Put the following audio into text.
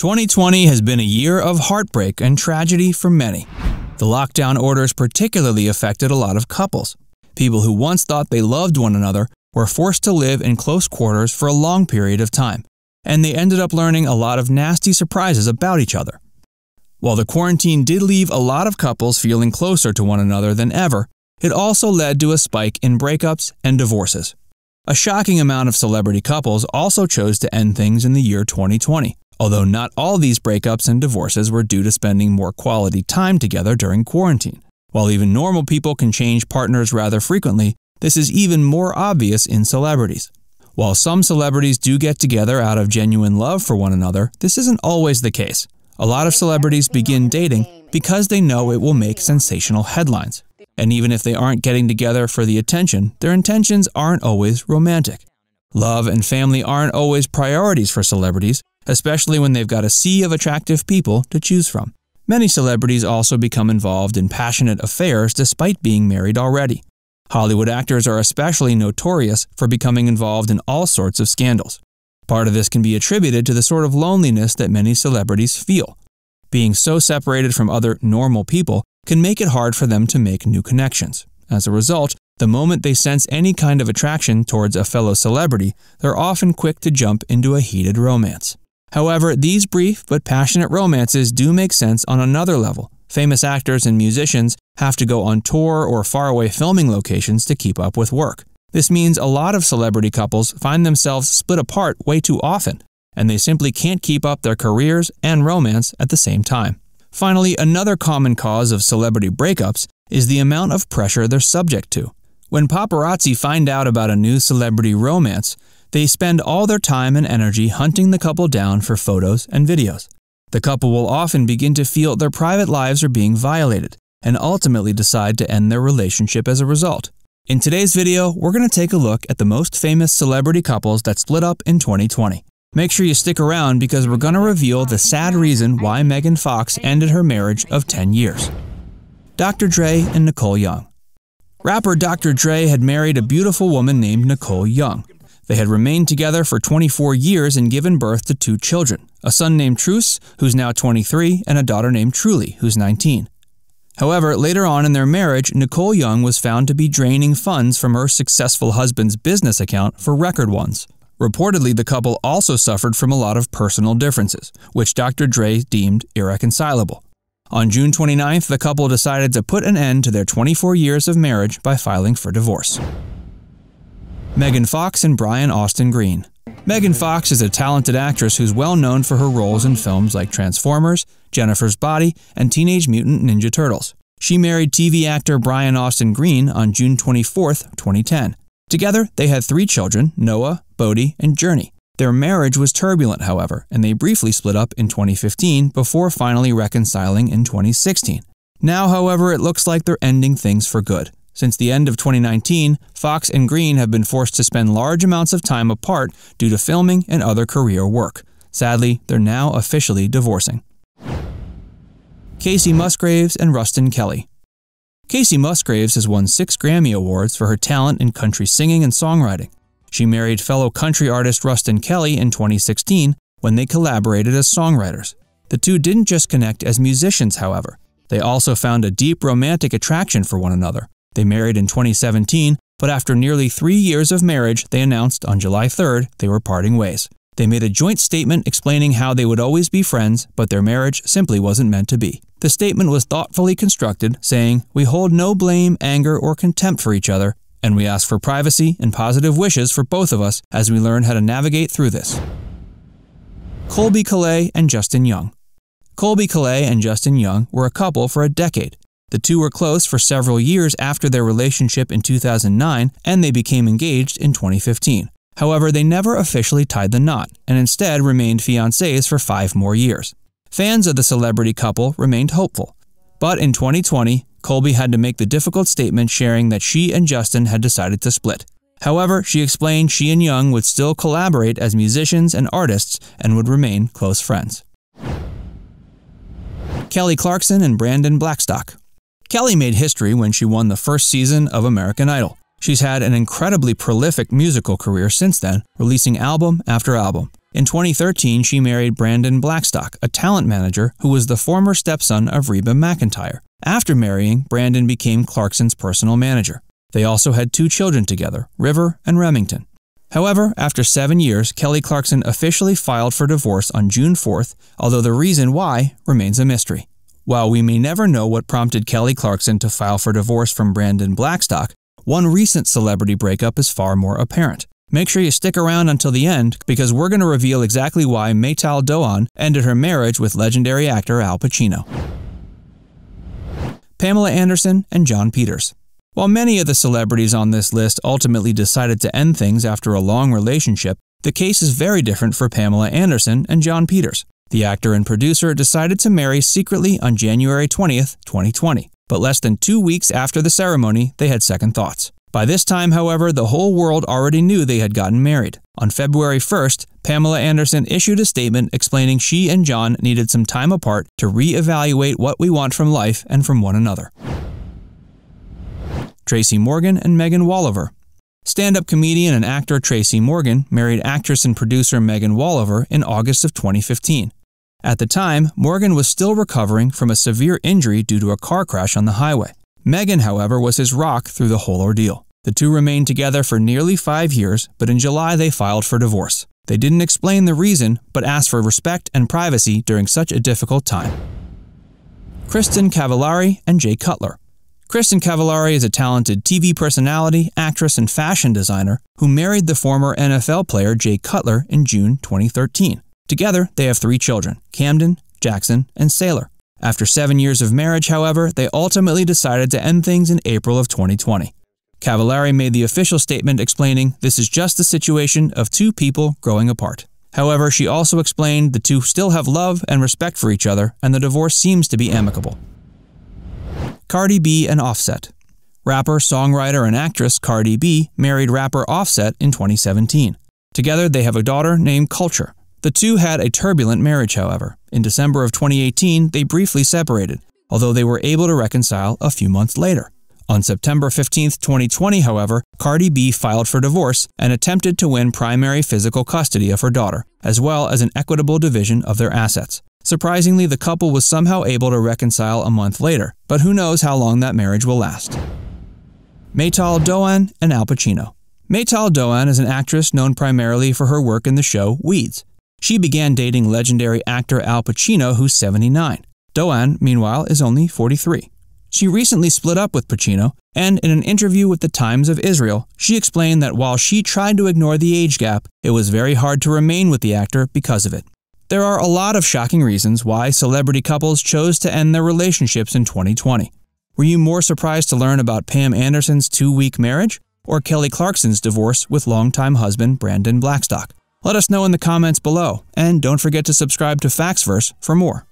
2020 has been a year of heartbreak and tragedy for many. The lockdown orders particularly affected a lot of couples. People who once thought they loved one another were forced to live in close quarters for a long period of time, and they ended up learning a lot of nasty surprises about each other. While the quarantine did leave a lot of couples feeling closer to one another than ever, it also led to a spike in breakups and divorces. A shocking amount of celebrity couples also chose to end things in the year 2020 although not all these breakups and divorces were due to spending more quality time together during quarantine. While even normal people can change partners rather frequently, this is even more obvious in celebrities. While some celebrities do get together out of genuine love for one another, this isn't always the case. A lot of celebrities begin dating because they know it will make sensational headlines. And even if they aren't getting together for the attention, their intentions aren't always romantic. Love and family aren't always priorities for celebrities, especially when they've got a sea of attractive people to choose from. Many celebrities also become involved in passionate affairs despite being married already. Hollywood actors are especially notorious for becoming involved in all sorts of scandals. Part of this can be attributed to the sort of loneliness that many celebrities feel. Being so separated from other normal people can make it hard for them to make new connections. As a result, the moment they sense any kind of attraction towards a fellow celebrity, they're often quick to jump into a heated romance. However, these brief but passionate romances do make sense on another level. Famous actors and musicians have to go on tour or faraway filming locations to keep up with work. This means a lot of celebrity couples find themselves split apart way too often, and they simply can't keep up their careers and romance at the same time. Finally, another common cause of celebrity breakups is the amount of pressure they're subject to. When paparazzi find out about a new celebrity romance, they spend all their time and energy hunting the couple down for photos and videos. The couple will often begin to feel their private lives are being violated and ultimately decide to end their relationship as a result. In today's video, we're going to take a look at the most famous celebrity couples that split up in 2020. Make sure you stick around because we're going to reveal the sad reason why Megan Fox ended her marriage of 10 years. Dr. Dre and Nicole Young. Rapper Dr. Dre had married a beautiful woman named Nicole Young. They had remained together for 24 years and given birth to two children a son named Truice, who's now 23, and a daughter named Truly, who's 19. However, later on in their marriage, Nicole Young was found to be draining funds from her successful husband's business account for record ones. Reportedly, the couple also suffered from a lot of personal differences, which Dr. Dre deemed irreconcilable. On June 29th, the couple decided to put an end to their 24 years of marriage by filing for divorce. Megan Fox and Brian Austin Green. Megan Fox is a talented actress who's well known for her roles in films like Transformers, Jennifer's Body, and Teenage Mutant Ninja Turtles. She married TV actor Brian Austin Green on June 24, 2010. Together, they had three children Noah, Bodhi, and Journey. Their marriage was turbulent, however, and they briefly split up in 2015 before finally reconciling in 2016. Now, however, it looks like they're ending things for good. Since the end of 2019, Fox and Green have been forced to spend large amounts of time apart due to filming and other career work. Sadly, they're now officially divorcing. Kacey Musgraves and Ruston Kelly. Kacey Musgraves has won six Grammy Awards for her talent in country singing and songwriting. She married fellow country artist Ruston Kelly in 2016 when they collaborated as songwriters. The two didn't just connect as musicians, however. They also found a deep romantic attraction for one another. They married in 2017, but after nearly three years of marriage, they announced on July 3rd they were parting ways. They made a joint statement explaining how they would always be friends, but their marriage simply wasn't meant to be. The statement was thoughtfully constructed, saying, We hold no blame, anger, or contempt for each other, and we ask for privacy and positive wishes for both of us as we learn how to navigate through this. Colbie Caillat and Justin Young. Colbie Caillat and Justin Young were a couple for a decade. The two were close for several years after their relationship in 2009, and they became engaged in 2015. However, they never officially tied the knot, and instead remained fiancés for five more years. Fans of the celebrity couple remained hopeful. But in 2020, Colbie had to make the difficult statement sharing that she and Justin had decided to split. However, she explained she and Young would still collaborate as musicians and artists and would remain close friends. Kelly Clarkson and Brandon Blackstock. Kelly made history when she won the first season of American Idol. She's had an incredibly prolific musical career since then, releasing album after album. In 2013, she married Brandon Blackstock, a talent manager who was the former stepson of Reba McEntire. After marrying, Brandon became Clarkson's personal manager. They also had two children together, River and Remington. However, after seven years, Kelly Clarkson officially filed for divorce on June 4th, although the reason why remains a mystery. While we may never know what prompted Kelly Clarkson to file for divorce from Brandon Blackstock, one recent celebrity breakup is far more apparent. Make sure you stick around until the end because we're going to reveal exactly why Meital Dohan ended her marriage with legendary actor Al Pacino. Pamela Anderson and Jon Peters. While many of the celebrities on this list ultimately decided to end things after a long relationship, the case is very different for Pamela Anderson and Jon Peters. The actor and producer decided to marry secretly on January 20th, 2020, but less than two weeks after the ceremony, they had second thoughts. By this time, however, the whole world already knew they had gotten married. On February 1st, Pamela Anderson issued a statement explaining she and John needed some time apart to re-evaluate what we want from life and from one another. Tracy Morgan and Megan Wollover Stand up comedian and actor Tracy Morgan married actress and producer Megan Wollover in August of 2015. At the time, Morgan was still recovering from a severe injury due to a car crash on the highway. Megan, however, was his rock through the whole ordeal. The two remained together for nearly five years, but in July they filed for divorce. They didn't explain the reason, but asked for respect and privacy during such a difficult time. Kristin Cavallari and Jay Cutler. Kristin Cavallari is a talented TV personality, actress, and fashion designer who married the former NFL player Jay Cutler in June 2013. Together, they have three children Camden, Jackson, and Sailor. After seven years of marriage, however, they ultimately decided to end things in April of 2020. Cavallari made the official statement explaining this is just the situation of two people growing apart. However, she also explained the two still have love and respect for each other, and the divorce seems to be amicable. Cardi B and Offset. Rapper, songwriter, and actress Cardi B married rapper Offset in 2017. Together, they have a daughter named Kulture. The two had a turbulent marriage, however. In December of 2018, they briefly separated, although they were able to reconcile a few months later. On September 15, 2020, however, Cardi B filed for divorce and attempted to win primary physical custody of her daughter, as well as an equitable division of their assets. Surprisingly, the couple was somehow able to reconcile a month later, but who knows how long that marriage will last. Meital Dohan and Al Pacino. Meital Dohan is an actress known primarily for her work in the show Weeds. She began dating legendary actor Al Pacino, who's 79. Dohan, meanwhile, is only 43. She recently split up with Pacino, and in an interview with the Times of Israel, she explained that while she tried to ignore the age gap, it was very hard to remain with the actor because of it. There are a lot of shocking reasons why celebrity couples chose to end their relationships in 2020. Were you more surprised to learn about Pam Anderson's two week marriage or Kelly Clarkson's divorce with longtime husband Brandon Blackstock? Let us know in the comments below, and don't forget to subscribe to FactsVerse for more.